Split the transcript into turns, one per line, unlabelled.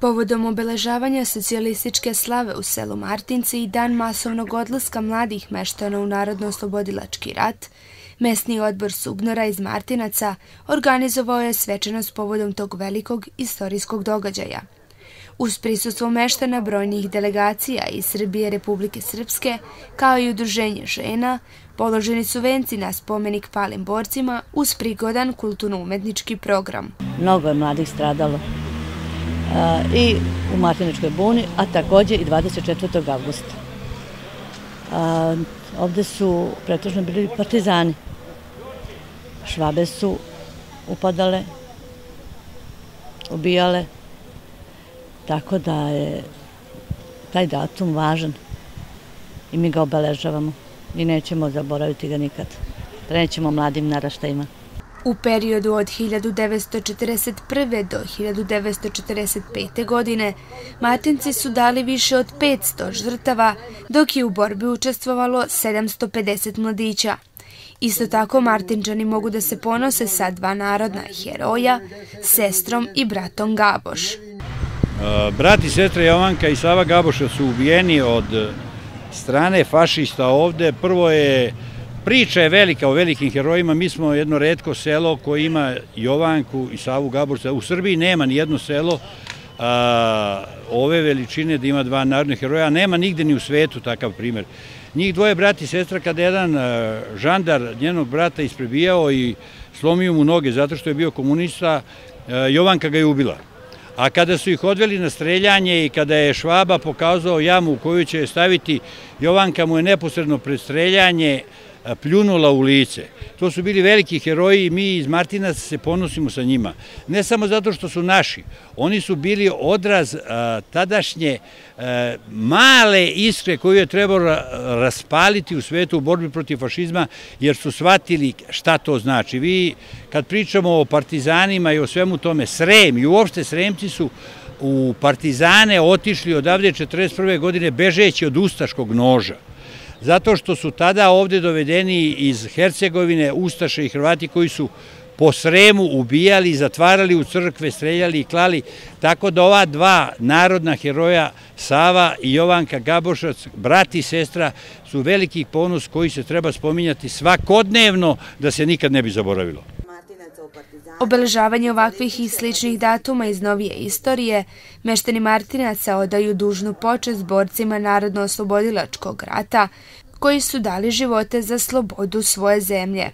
Povodom obeležavanja socijalističke slave u selu Martinci i dan masovnog odlaska mladih meštana u Narodno-oslobodilački rat, mesni odbor Subnora iz Martinaca organizovao je svečanost povodom tog velikog istorijskog događaja. Uz prisustvo meštana brojnih delegacija iz Srbije Republike Srpske, kao i udruženje žena, položeni su venci na spomenik palim borcima uz prigodan kulturno-umetnički program.
Mnogo je mladih stradalo Eh, i u Martiničkoj buni, a također i 24. augusta. Ovde su pretožno bili partizani. Švabe su upadale, ubijale, tako da je taj datum važan i mi ga obeležavamo i nećemo zaboraviti ga nikad. Prenećemo mladim naraštajima.
U periodu od 1941. do 1945. godine Martinci su dali više od 500 žrtava, dok je u borbi učestvovalo 750 mladića. Isto tako Martinčani mogu da se ponose sa dva narodna heroja, sestrom i bratom Gaboš.
E, brat i sestra Jovanka i Sava Gaboša su ubijeni od strane fašista ovde. Prvo je Priča je velika o velikim herojima. Mi smo jedno redko selo koje ima Jovanku i Savu Gaborca. U Srbiji nema ni jedno selo ove veličine da ima dva narodne heroja. Nema nigde ni u svetu takav primjer. Njih dvoje brati i sestra kada jedan žandar njenog brata isprebijao i slomio mu noge zato što je bio komunista, Jovanka ga je ubila. A kada su ih odveli na streljanje i kada je Švaba pokazao jamu u koju će staviti, Jovanka mu je neposredno pred streljanje pljunula u lice. To su bili veliki heroji i mi iz Martinaca se ponosimo sa njima. Ne samo zato što su naši, oni su bili odraz tadašnje male iskre koju je trebalo raspaliti u svetu u borbi protiv fašizma, jer su shvatili šta to znači. Vi, kad pričamo o partizanima i o svemu tome, Srem i uopšte Sremci su u partizane otišli odavde 1941. godine bežeći od ustaškog noža zato što su tada ovde dovedeni iz Hercegovine Ustaše i Hrvati koji su po sremu ubijali, zatvarali u crkve, streljali i klali, tako da ova dva narodna heroja, Sava i Jovanka Gabošac, brat i sestra, su veliki ponos koji se treba spominjati svakodnevno da se nikad ne bi zaboravilo.
Obeležavanje ovakvih i sličnih datuma iz novije istorije, mešteni Martinaca odaju dužnu počest borcima Narodno-oslobodilačkog rata, koji su dali živote za slobodu svoje zemlje.